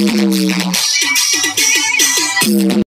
Mm-hmm.